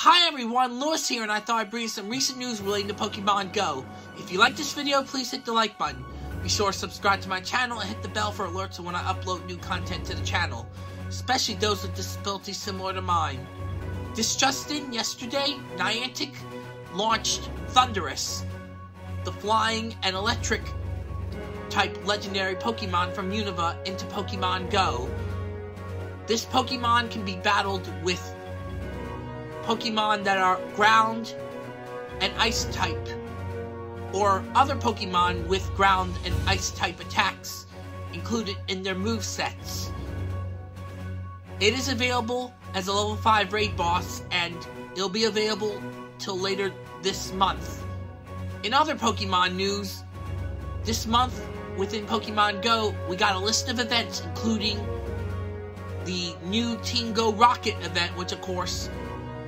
Hi everyone, Louis here, and I thought I'd bring you some recent news relating to Pokemon Go. If you like this video, please hit the like button. Be sure to subscribe to my channel and hit the bell for alerts when I upload new content to the channel, especially those with disabilities similar to mine. This just in, yesterday, Niantic launched Thundurus, the flying and electric type legendary Pokemon from Unova into Pokemon Go. This Pokemon can be battled with Pokemon that are ground and ice type, or other Pokemon with ground and ice type attacks included in their move sets. It is available as a level 5 raid boss, and it'll be available till later this month. In other Pokemon news, this month within Pokemon Go, we got a list of events including the new Team Go Rocket event, which of course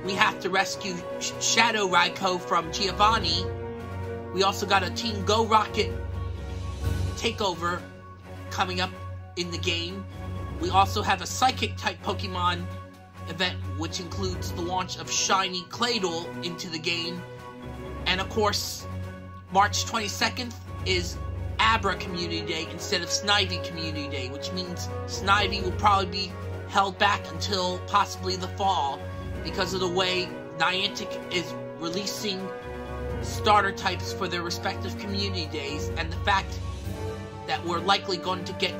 we have to rescue Shadow Raikou from Giovanni. We also got a Team Go Rocket takeover coming up in the game. We also have a Psychic type Pokemon event, which includes the launch of Shiny Claydol into the game. And of course, March 22nd is Abra Community Day instead of Snivy Community Day, which means Snivy will probably be held back until possibly the fall because of the way Niantic is releasing starter types for their respective community days and the fact that we're likely going to get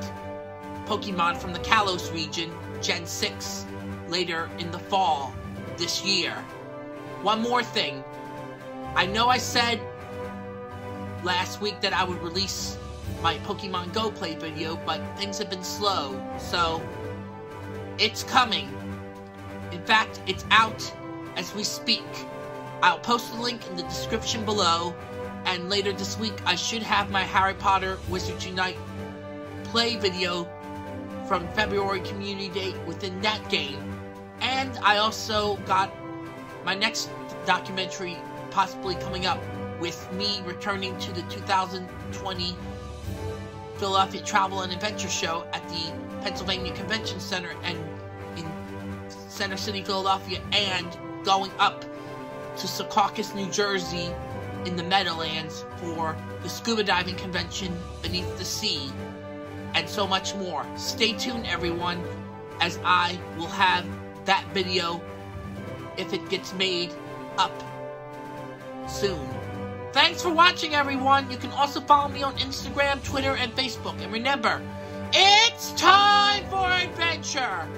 Pokemon from the Kalos region, Gen 6, later in the fall this year. One more thing. I know I said last week that I would release my Pokemon Go play video, but things have been slow, so it's coming. In fact, it's out as we speak. I'll post a link in the description below, and later this week I should have my Harry Potter Wizards Unite play video from February Community Day within that game. And I also got my next documentary possibly coming up with me returning to the 2020 Philadelphia Travel and Adventure Show at the Pennsylvania Convention Center and Center City, Philadelphia, and going up to Secaucus, New Jersey in the Meadowlands for the scuba diving convention beneath the sea, and so much more. Stay tuned, everyone, as I will have that video, if it gets made, up soon. Thanks for watching, everyone. You can also follow me on Instagram, Twitter, and Facebook. And remember, it's time for adventure!